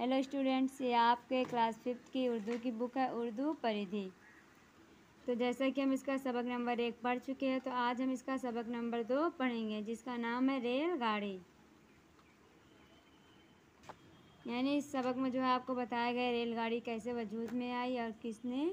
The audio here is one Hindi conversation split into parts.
हेलो स्टूडेंट्स ये आपके क्लास फिफ्थ की उर्दू की बुक है, उर्दू परिधि। तो जैसा कि हम इसका सबक नंबर एक पढ़ चुके हैं तो आज हम इसका सबक नंबर दो पढ़ेंगे, जिसका नाम है रेलगाड़ी। यानी इस सबक में जो है आपको बताया गया रेलगाड़ी कैसे वजूद में आई और किसने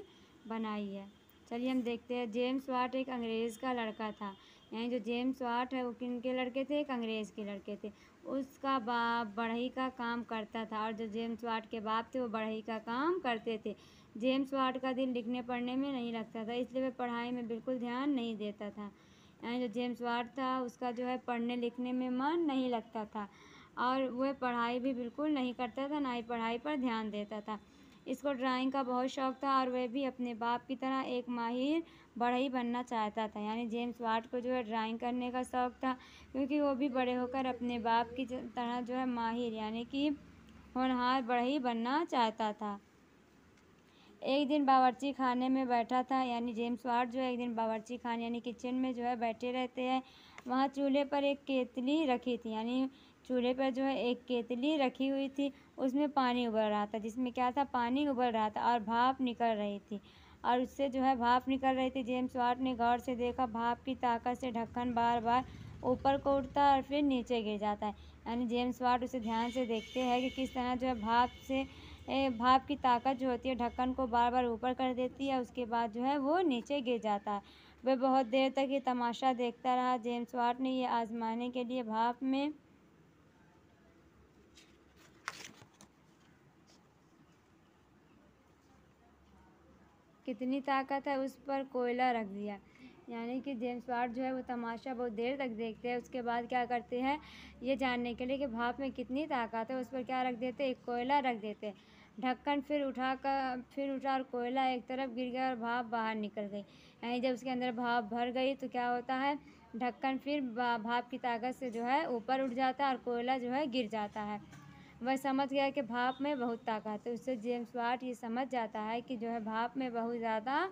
बनाई है। चलिए हम देखते हैं, जेम्स वाट एक अंग्रेज़ का लड़का था। यानी जो जेम्स वाट है, वो किन के लड़के थे? एक अंग्रेज़ के लड़के थे। उसका बाप बढ़ई का काम करता था और जो जेम्स वाट के बाप थे, वो बढ़ई का काम करते थे। जेम्स वाट का दिल लिखने पढ़ने में नहीं लगता था, इसलिए वह पढ़ाई में बिल्कुल ध्यान नहीं देता था। यानी जो जेम्स वाट था, उसका जो है पढ़ने लिखने में मन नहीं लगता था और वह पढ़ाई भी बिल्कुल नहीं करता था, ना ही पढ़ाई पर ध्यान देता था। इसको ड्राइंग का बहुत शौक़ था और वह भी अपने बाप की तरह एक माहिर बढ़ई बनना चाहता था। यानी जेम्स वाट को जो है ड्राइंग करने का शौक़ था, क्योंकि वो भी बड़े होकर अपने बाप की तरह जो है माहिर, यानी कि होनहार बढ़ई बनना चाहता था। एक दिन बावर्ची खाने में बैठा था, यानी जेम्स वाट जो है एक दिन बावर्ची खाने, यानी किचन में जो है बैठे रहते हैं। वहाँ चूल्हे पर एक केतली रखी थी, यानी चूल्हे पर जो है एक केतली रखी हुई थी, उसमें पानी उबल रहा था, जिसमें क्या था, पानी उबल रहा था और भाप निकल रही थी। और उससे जो है भाप निकल रही थी, जेम्स वाट ने गौर से देखा, भाप की ताकत से ढक्कन बार बार ऊपर को उठता है और फिर नीचे गिर जाता है। यानी जेम्स वाट उसे ध्यान से देखते हैं कि किस तरह जो है भाप से भाप की ताकत जो होती है, ढक्कन को बार बार ऊपर कर देती है, उसके बाद जो है वो नीचे गिर जाता है। वह बहुत देर तक ये तमाशा देखता रहा। जेम्स वाट ने ये आजमाने के लिए भाप में कितनी ताकत है उस पर कोयला रख दिया। यानी कि जेम्स वाट जो है वो तमाशा बहुत देर तक देखते हैं, उसके बाद क्या करते हैं, ये जानने के लिए कि भाप में कितनी ताकत है, उस पर क्या रख देते एक कोयला रख देते ढक्कन फिर उठा कर फिर उठा और कोयला एक तरफ़ गिर गया और भाप बाहर निकल गई। यानी जब उसके अंदर भाप भर गई तो क्या होता है, ढक्कन फिर भाप की ताकत से जो है ऊपर उठ जाता है और कोयला जो है गिर जाता है। वह समझ गया कि भाप में बहुत ताकत है। उससे जेम्स वाट ये समझ जाता है कि जो है भाप में बहुत ज़्यादा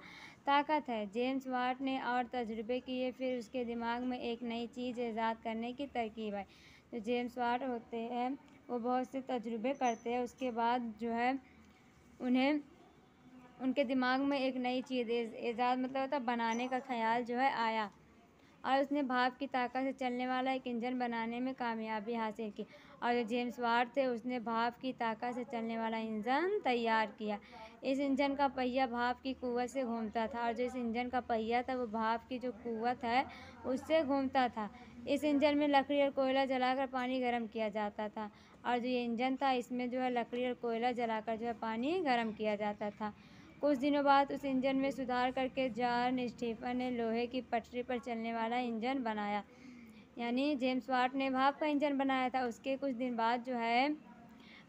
ताकत है। जेम्स वाट ने और तजुर्बे किए, फिर उसके दिमाग में एक नई चीज़ ईजाद करने की तरकीब है जो जेम्स वाट होते हैं, वो बहुत से तजुर्बे करते हैं। उसके बाद जो है उन्हें, उनके दिमाग में एक नई चीज़ ईजाद मतलब होता बनाने का ख्याल जो है आया। और उसने भाप की ताकत से चलने वाला एक इंजन बनाने में कामयाबी हासिल की। और जो जेम्स वार्ड थे, उसने भाप की ताकत से चलने वाला इंजन तैयार किया। इस इंजन का पहिया भाप की कुत से घूमता था और जो इस इंजन का पहिया था, वो भाप की जो कुवत है, उससे घूमता था। इस इंजन में लकड़ी और कोयला जलाकर पानी गर्म किया जाता था। और जो ये इंजन था, इसमें जो है लकड़ी और कोयला जलाकर जो है पानी गर्म किया जाता था। कुछ दिनों बाद उस इंजन में सुधार करके जॉन स्टीफन ने लोहे की पटरी पर चलने वाला इंजन बनाया। यानी जेम्स वाट ने भाप का इंजन बनाया था। उसके कुछ दिन बाद जो है,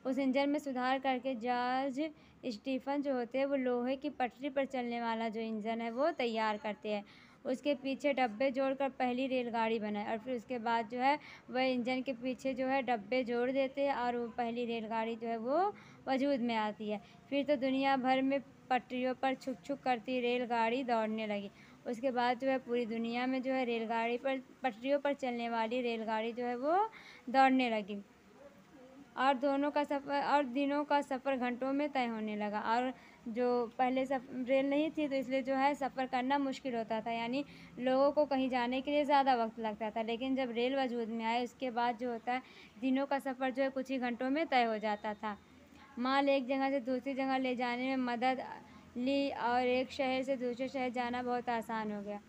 उस इंजन में सुधार करके जॉर्ज स्टीफन जो होते हैं, वो लोहे की पटरी पर चलने वाला जो इंजन है, वो तैयार करते हैं। उसके पीछे डब्बे जोड़कर पहली रेलगाड़ी बनाए और फिर उसके बाद जो है, वह इंजन के पीछे जो है डब्बे जोड़ देते हैं और वो पहली रेलगाड़ी जो है वो वजूद में आती है। फिर तो दुनिया भर में पटरियों पर छुक छुक करती रेलगाड़ी दौड़ने लगी। उसके बाद जो है पूरी दुनिया में जो है रेलगाड़ी पर, पटरियों पर चलने वाली रेलगाड़ी जो है वो दौड़ने लगी। और दोनों का सफ़र, और दिनों का सफ़र घंटों में तय होने लगा। और जो पहले सफ, रेल नहीं थी तो इसलिए जो है सफ़र करना मुश्किल होता था। यानी लोगों को कहीं जाने के लिए ज़्यादा वक्त लगता था। लेकिन जब रेल वजूद में आए, उसके बाद जो होता है, दिनों का सफ़र जो है कुछ ही घंटों में तय हो जाता था। माल एक जगह से दूसरी जगह ले जाने में मदद ली और एक शहर से दूसरे शहर जाना बहुत आसान हो गया।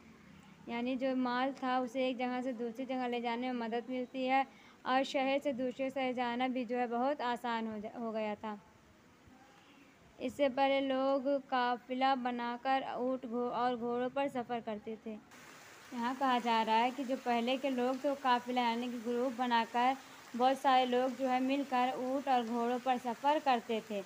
यानी जो माल था, उसे एक जगह से दूसरी जगह ले जाने में मदद मिलती है। और शहर से दूसरे शहर जाना भी जो है बहुत आसान हो हो गया था। इससे पहले लोग काफिला बनाकर ऊँट घो, और घोड़ों पर सफ़र करते थे। यहाँ कहा जा रहा है कि जो पहले के लोग तो काफिला यानी कि ग्रुप बनाकर बहुत सारे लोग जो है मिलकर ऊँट और घोड़ों पर सफ़र करते थे।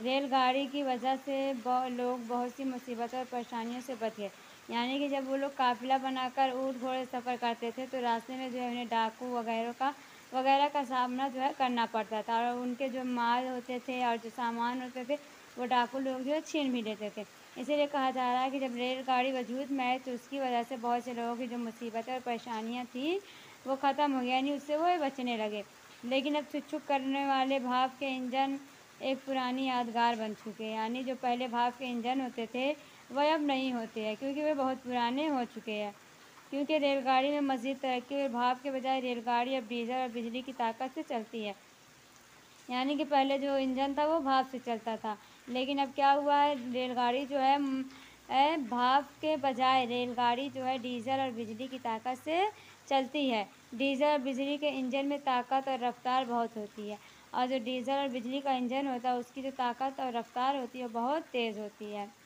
रेलगाड़ी की वजह से लोग बहुत सी मुसीबतों और परेशानियों से बच गए। यानी कि जब वो लोग काफ़िला बनाकर ऊँट घोड़े सफ़र करते थे तो रास्ते में जो है उन्हें डाकू वगैरह का वगैरह का सामना जो है करना पड़ता था और उनके जो माल होते थे और जो सामान होते थे, वो डाकू लोग जो है छीन भी लेते थे। इसीलिए कहा जा रहा है कि जब रेलगाड़ी वजूद में आई तो उसकी वजह से बहुत से लोगों की जो मुसीबतें और परेशानियाँ थी, वो ख़त्म हो गया यानी उससे वो बचने लगे। लेकिन अब छुक करने वाले भाप के इंजन एक पुरानी यादगार बन चुके हैं, यानी जो पहले भाप के इंजन होते थे वह अब नहीं होते हैं, क्योंकि वे बहुत पुराने हो चुके हैं। क्योंकि रेलगाड़ी में मज़ीद तरक्की और भाप के बजाय रेलगाड़ी अब डीजल और बिजली की ताकत से चलती है। यानी कि पहले जो इंजन था वो भाप से चलता था। लेकिन अब क्या हुआ है? रेलगाड़ी जो है भाप के बजाय रेलगाड़ी जो है डीजल और बिजली की ताकत से चलती है। डीजल और बिजली के इंजन में ताकत और रफ्तार बहुत होती है। और जो डीजल और बिजली का इंजन होता है, उसकी जो ताकत और रफ्तार होती है बहुत तेज़ होती है।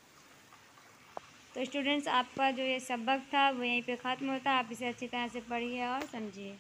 तो स्टूडेंट्स आपका जो ये सबक था, वो यहीं पे ख़त्म होता है। आप इसे अच्छी तरह से पढ़िए और समझिए।